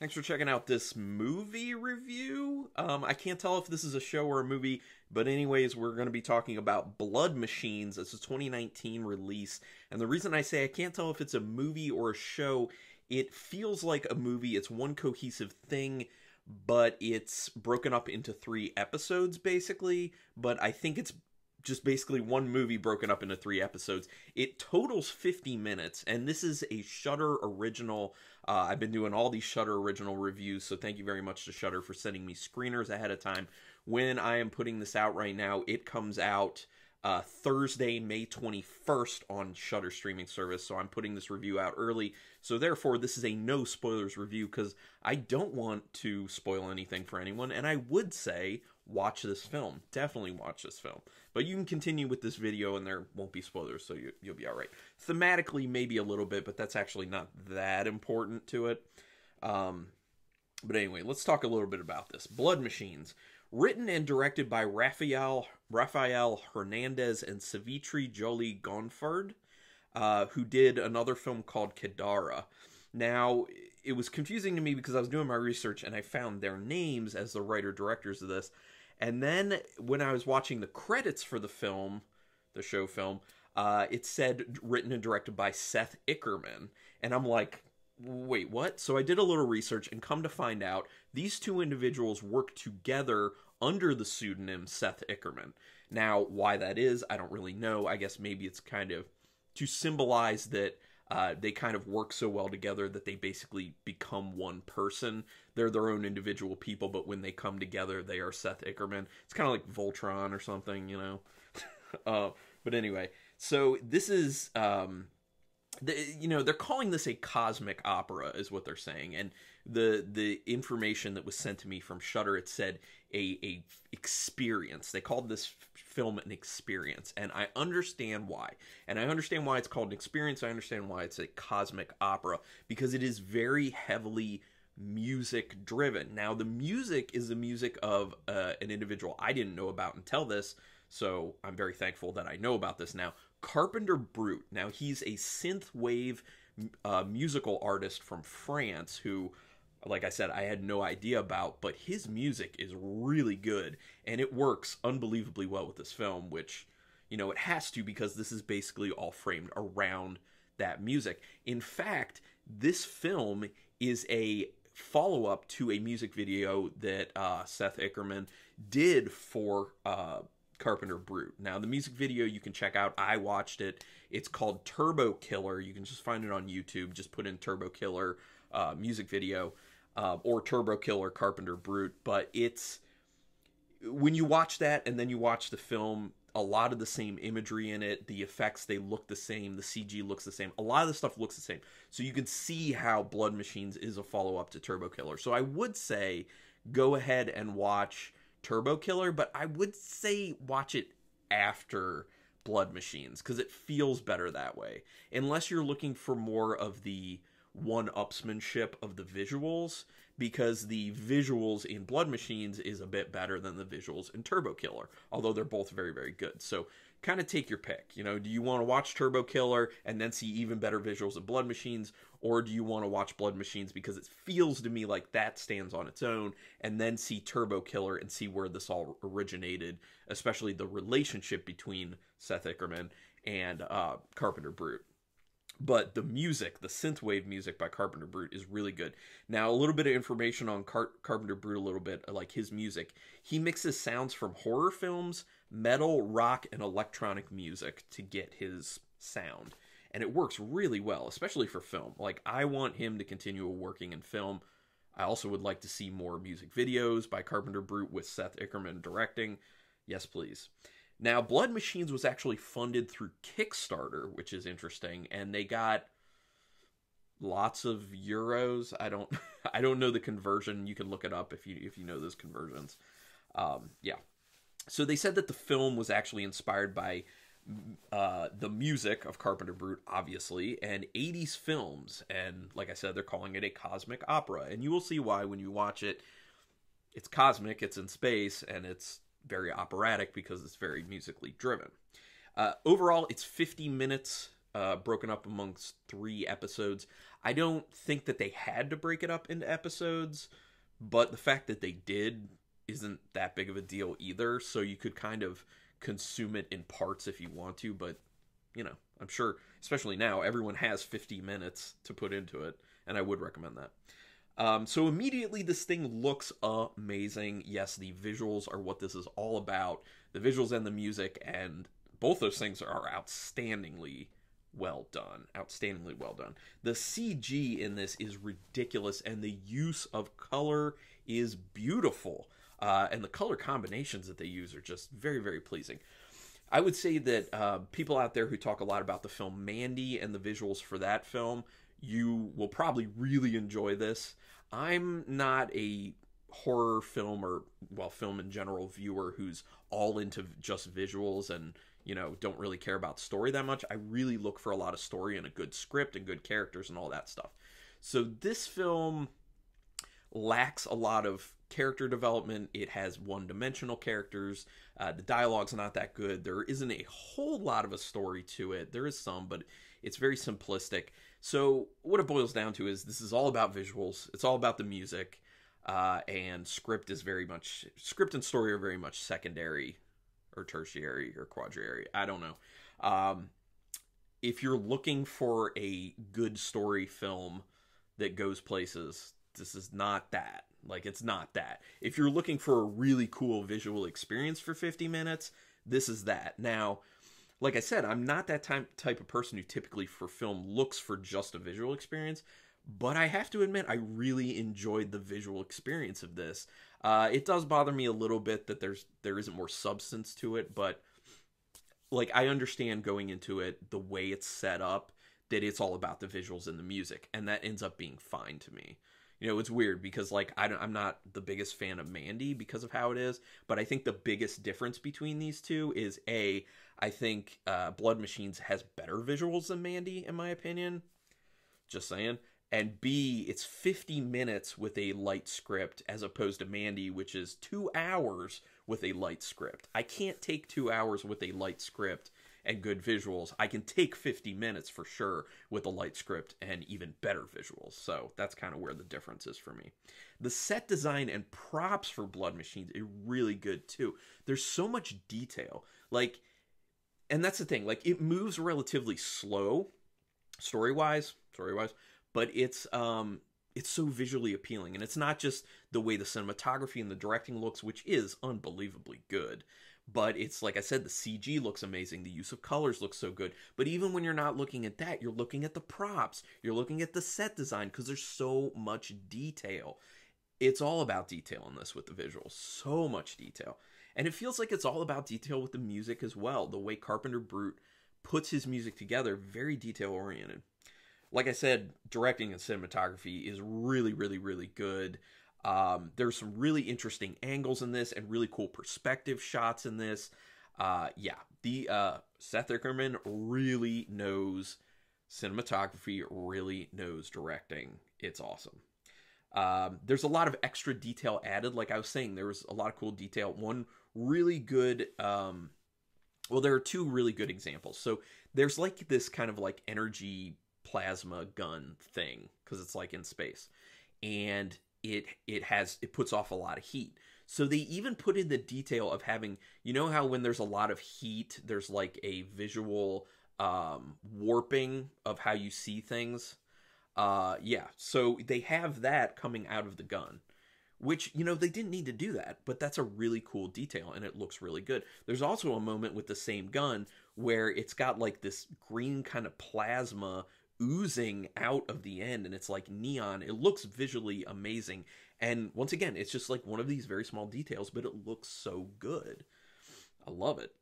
Thanks for checking out this movie review. Um, I can't tell if this is a show or a movie, but anyways, we're going to be talking about Blood Machines. It's a 2019 release, and the reason I say I can't tell if it's a movie or a show, it feels like a movie. It's one cohesive thing, but it's broken up into three episodes basically. But I think it's just basically one movie broken up into three episodes. It totals 50 minutes, and this is a Shudder original. Uh, I've been doing all these Shudder original reviews, so thank you very much to Shudder for sending me screeners ahead of time. When I am putting this out right now, it comes out uh, Thursday, May 21st on Shudder streaming service. So I'm putting this review out early. So therefore, this is a no spoilers review because I don't want to spoil anything for anyone. And I would say watch this film. Definitely watch this film. But you can continue with this video and there won't be spoilers, so you, will be all right. Thematically, maybe a little bit, but that's actually not that important to it. Um, but anyway, let's talk a little bit about this. Blood Machines. Written and directed by Raphael, Raphael Hernandez and Savitri Joly-Gonfard, uh, who did another film called Kaydara. Now, it was confusing to me because I was doing my research and I found their names as the writer directors of this. And then when I was watching the credits for the film, the show film, uh, it said written and directed by Seth Ickerman. And I'm like, wait, what? So I did a little research and come to find out these two individuals worked together under the pseudonym Seth Ickerman. Now, why that is, I don't really know. I guess maybe it's kind of to symbolize that uh, they kind of work so well together that they basically become one person. They're their own individual people, but when they come together, they are Seth Ickerman. It's kind of like Voltron or something, you know. uh, but anyway, so this is. Um, the, you know they're calling this a cosmic opera is what they're saying and the the information that was sent to me from Shudder it said a a experience. They called this film an experience, and I understand why. And I understand why it's called an experience. I understand why it's a cosmic opera because it is very heavily music driven. Now, the music is the music of uh, an individual I didn't know about until this, so I'm very thankful that I know about this now. Carpenter Brut. Now, he's a synth wave uh, musical artist from France who like I said, I had no idea about, but his music is really good and it works unbelievably well with this film, which, you know, it has to because this is basically all framed around that music. In fact, this film is a follow up to a music video that uh, Seth Ickerman did for uh, Carpenter Brut. Now, the music video you can check out. I watched it. It's called Turbo Killer. You can just find it on YouTube. Just put in Turbo Killer uh, music video uh, or Turbo Killer Carpenter Brut, but it's when you watch that and then you watch the film, a lot of the same imagery in it, the effects they look the same, the CG looks the same, a lot of the stuff looks the same. So you can see how Blood Machines is a follow up to Turbo Killer. So I would say go ahead and watch Turbo Killer, but I would say watch it after Blood Machines because it feels better that way. Unless you're looking for more of the one upsmanship of the visuals because the visuals in Blood Machines is a bit better than the visuals in Turbo Killer, although they're both very, very good. So kind of take your pick. You know, do you want to watch Turbo Killer and then see even better visuals of Blood Machines, or do you want to watch Blood Machines because it feels to me like that stands on its own, and then see Turbo Killer and see where this all originated, especially the relationship between Seth Ickerman and uh, Carpenter Brut but the music, the synthwave music by Carpenter Brut is really good. Now, a little bit of information on Car- Carpenter Brut, a little bit like his music. He mixes sounds from horror films, metal, rock, and electronic music to get his sound, and it works really well, especially for film. Like, I want him to continue working in film. I also would like to see more music videos by Carpenter Brut with Seth Ickerman directing. Yes, please. Now, Blood Machines was actually funded through Kickstarter, which is interesting, and they got lots of euros. I don't I don't know the conversion. You can look it up if you if you know those conversions. Um, yeah. So they said that the film was actually inspired by uh, the music of Carpenter Brut, obviously, and 80s films. And like I said, they're calling it a cosmic opera. And you will see why when you watch it. It's cosmic, it's in space, and it's very operatic because it's very musically driven. Uh, overall, it's 50 minutes uh, broken up amongst three episodes. I don't think that they had to break it up into episodes, but the fact that they did isn't that big of a deal either. So you could kind of consume it in parts if you want to, but you know, I'm sure, especially now, everyone has 50 minutes to put into it, and I would recommend that. Um, so immediately, this thing looks amazing. Yes, the visuals are what this is all about. The visuals and the music, and both those things are outstandingly well done. Outstandingly well done. The CG in this is ridiculous, and the use of color is beautiful. Uh, and the color combinations that they use are just very, very pleasing. I would say that uh, people out there who talk a lot about the film Mandy and the visuals for that film, you will probably really enjoy this. I'm not a horror film or well film in general viewer who's all into just visuals and you know don't really care about story that much i really look for a lot of story and a good script and good characters and all that stuff so this film lacks a lot of character development. It has one dimensional characters. Uh, the dialogue's not that good. There isn't a whole lot of a story to it. There is some, but it's very simplistic. So, what it boils down to is this is all about visuals, it's all about the music, uh, and script is very much, script and story are very much secondary or tertiary or quadriary. I don't know. Um, if you're looking for a good story film that goes places, this is not that. Like it's not that. If you're looking for a really cool visual experience for 50 minutes, this is that. Now, like I said, I'm not that type type of person who typically for film looks for just a visual experience, but I have to admit I really enjoyed the visual experience of this. Uh, it does bother me a little bit that there's there isn't more substance to it, but like I understand going into it the way it's set up that it's all about the visuals and the music, and that ends up being fine to me you know it's weird because like I am not the biggest fan of Mandy because of how it is, but I think the biggest difference between these two is a I think uh, Blood Machines has better visuals than Mandy in my opinion. Just saying. And B, it's 50 minutes with a light script as opposed to Mandy, which is two hours with a light script. I can't take two hours with a light script and good visuals, I can take 50 minutes for sure with a light script and even better visuals. So that's kind of where the difference is for me. The set design and props for Blood Machines are really good too. There's so much detail. Like, and that's the thing, like, it moves relatively slow story wise, story wise, but it's, um, it's so visually appealing and it's not just the way the cinematography and the directing looks which is unbelievably good but it's like I said, the CG looks amazing. The use of colors looks so good. But even when you're not looking at that, you're looking at the props, you're looking at the set design because there's so much detail. It's all about detail in this with the visuals, so much detail. And it feels like it's all about detail with the music as well. The way Carpenter Brut puts his music together, very detail oriented. Like I said, directing and cinematography is really, really, really good. Um, there's some really interesting angles in this and really cool perspective shots in this. Uh, yeah, the uh, Seth Ickerman really knows cinematography, really knows directing. It's awesome. Um, there's a lot of extra detail added. Like I was saying, there was a lot of cool detail. One really good, um, well, there are two really good examples. So there's like this kind of like energy plasma gun thing because it's like in space, and it it has it puts off a lot of heat. So they even put in the detail of having you know how when there's a lot of heat, there's like a visual um, warping of how you see things. Uh, yeah, so they have that coming out of the gun, which you know they didn't need to do that, but that's a really cool detail and it looks really good. There's also a moment with the same gun where it's got like this green kind of plasma oozing out of the end and it's like neon. It looks visually amazing. And once again, it's just like one of these very small details, but it looks so good. I love it.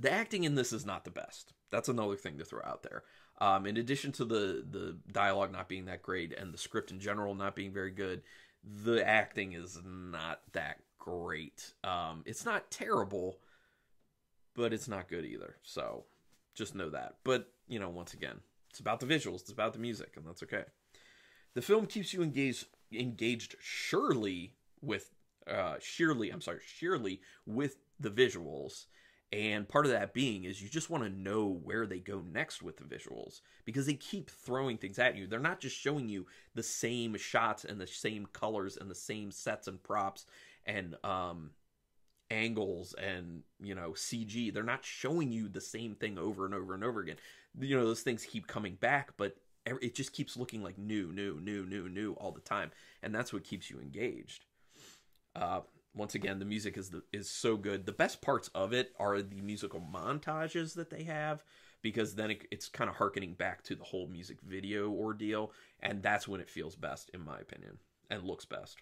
The acting in this is not the best. That's another thing to throw out there. Um, in addition to the the dialogue not being that great and the script in general not being very good, the acting is not that great. Um, it's not terrible, but it's not good either. So just know that. But you know, once again, it's about the visuals, it's about the music, and that's okay. The film keeps you engaged engaged surely with uh sheerly, I'm sorry, sheerly with the visuals And part of that being is you just want to know where they go next with the visuals because they keep throwing things at you. They're not just showing you the same shots and the same colors and the same sets and props and um, angles and you know CG. They're not showing you the same thing over and over and over again. You know those things keep coming back, but it just keeps looking like new, new, new, new, new all the time, and that's what keeps you engaged. Uh, once again, the music is the, is so good. The best parts of it are the musical montages that they have because then it, it's kind of harkening back to the whole music video ordeal, and that's when it feels best, in my opinion, and looks best.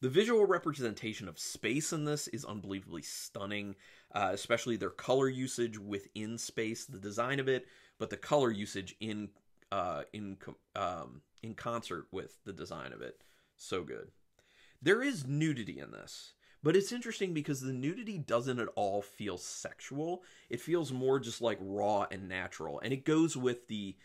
The visual representation of space in this is unbelievably stunning, uh, especially their color usage within space, the design of it, but the color usage in uh, in um, in concert with the design of it. So good. There is nudity in this, but it's interesting because the nudity doesn't at all feel sexual. It feels more just like raw and natural, and it goes with the,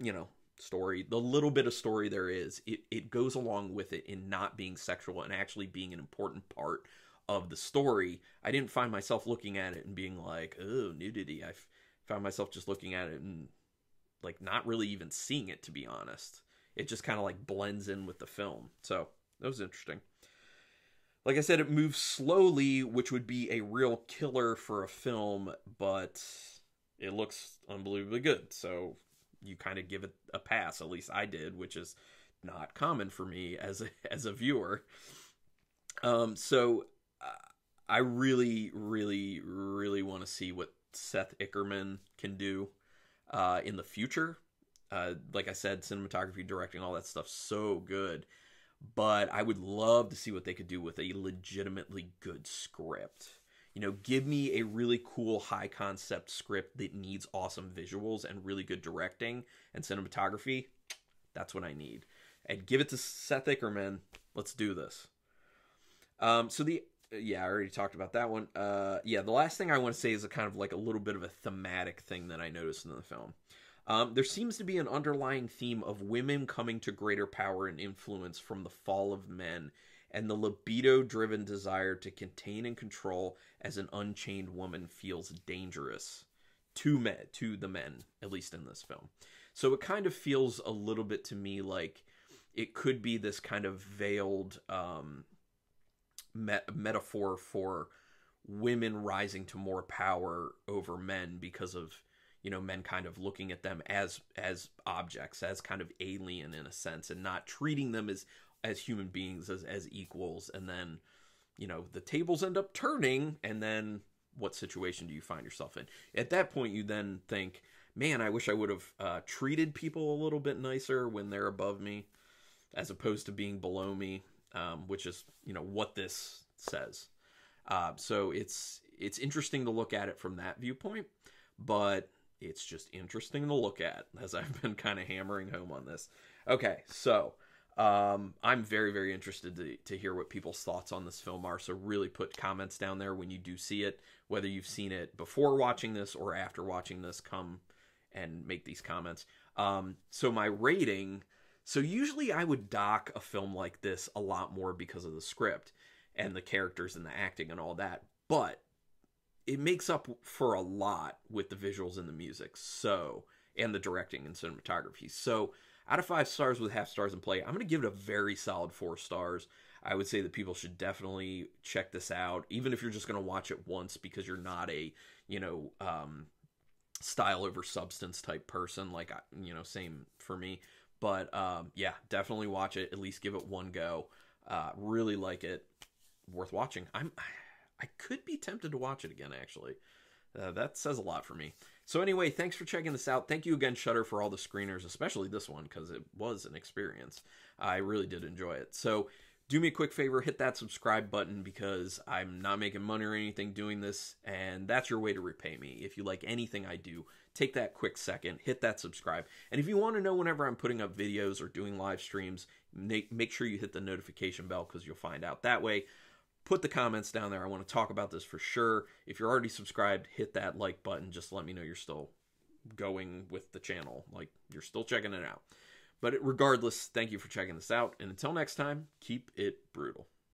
you know, story, the little bit of story there is, it, it goes along with it in not being sexual and actually being an important part of the story. I didn't find myself looking at it and being like, oh, nudity. I found myself just looking at it and like not really even seeing it, to be honest. It just kind of like blends in with the film. So that was interesting. Like I said, it moves slowly, which would be a real killer for a film, but it looks unbelievably good. So you kind of give it a pass. At least I did, which is not common for me as a, as a viewer. Um, so uh, I really, really, really want to see what Seth Ickerman can do uh, in the future. Uh, like I said, cinematography, directing, all that stuff, so good. But I would love to see what they could do with a legitimately good script you know, give me a really cool high concept script that needs awesome visuals and really good directing and cinematography. That's what I need. And give it to Seth Ickerman. Let's do this. Um, so the yeah, I already talked about that one. Uh, yeah, the last thing I want to say is a kind of like a little bit of a thematic thing that I noticed in the film. Um, there seems to be an underlying theme of women coming to greater power and influence from the fall of men and the libido driven desire to contain and control as an unchained woman feels dangerous to men to the men at least in this film. So it kind of feels a little bit to me like it could be this kind of veiled um, met- metaphor for women rising to more power over men because of you know men kind of looking at them as as objects as kind of alien in a sense and not treating them as as human beings as as equals. And then you know the tables end up turning and then what situation do you find yourself in? At that point you then think man i wish i would have uh, treated people a little bit nicer when they're above me as opposed to being below me um, which is you know what this says. Uh, so it's it's interesting to look at it from that viewpoint but it's just interesting to look at as i've been kind of hammering home on this okay so um, I'm very, very interested to, to hear what people's thoughts on this film are. So, really put comments down there when you do see it, whether you've seen it before watching this or after watching this. Come and make these comments. Um, so, my rating. So, usually I would dock a film like this a lot more because of the script and the characters and the acting and all that. But it makes up for a lot with the visuals and the music. So, and the directing and cinematography. So, out of five stars with half stars in play, I'm going to give it a very solid four stars. I would say that people should definitely check this out, even if you're just going to watch it once because you're not a, you know, um, style over substance type person. Like, you know, same for me. But um, yeah, definitely watch it. At least give it one go. Uh, really like it. Worth watching. I'm. I could be tempted to watch it again. Actually, uh, that says a lot for me. So anyway, thanks for checking this out. Thank you again, Shudder, for all the screeners, especially this one because it was an experience. I really did enjoy it. So do me a quick favor, hit that subscribe button because I'm not making money or anything doing this, and that's your way to repay me. If you like anything I do, take that quick second, hit that subscribe. And if you want to know whenever I'm putting up videos or doing live streams, make, make sure you hit the notification bell because you'll find out that way put the comments down there. I want to talk about this for sure. If you're already subscribed, hit that like button. Just let me know you're still going with the channel. Like you're still checking it out. But regardless, thank you for checking this out. And until next time, keep it brutal.